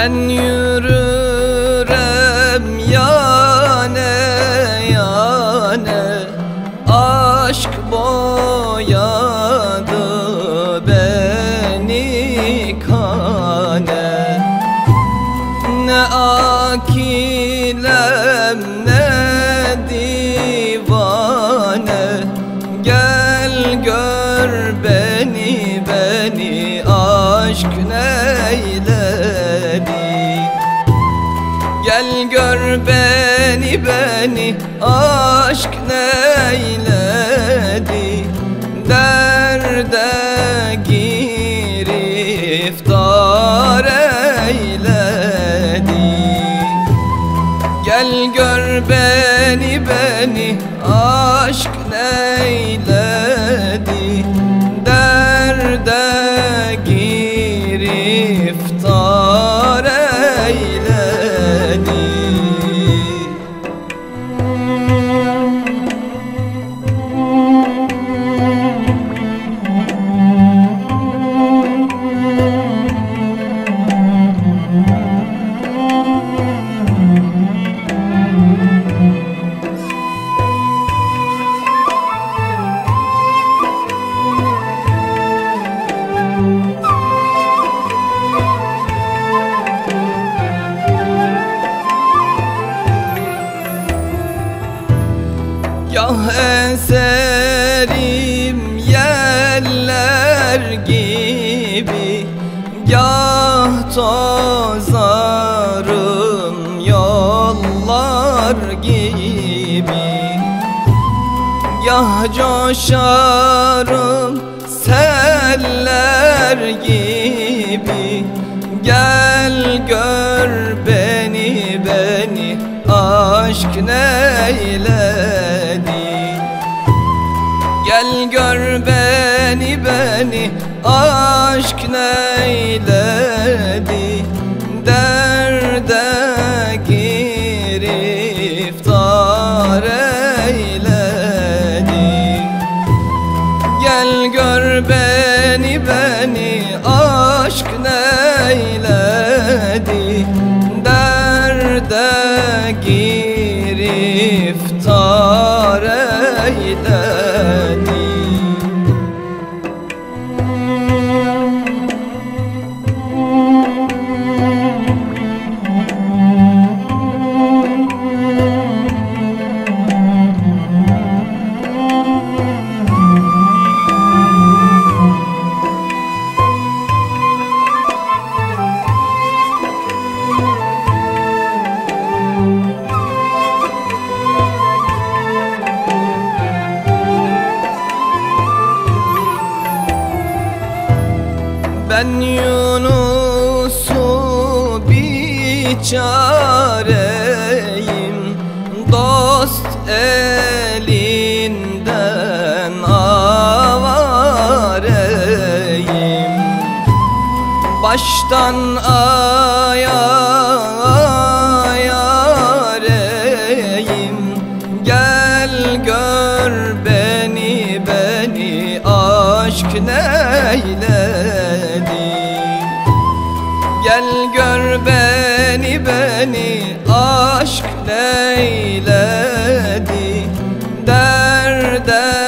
Ben yürürem yane yane. Aşk boyadı beni kane. Ne beni aşk neyledi? Derde giriftar eyledi. Gel gör beni beni aşk neyledi Gah eserim yeller gibi. Gah tozarım yollar gibi. Gah coşarım seller gibi. Gel gör beni beni aşk neyledi Gel gör beni beni aşk neyledi Derde giriftar eyledi Gel gör beni beni aşk neyledi Yunus'u biçareyim. Dost elinden avareyim Baştan ayareyim Gel gör beni beni aşk neyledi aşk neyledi Derde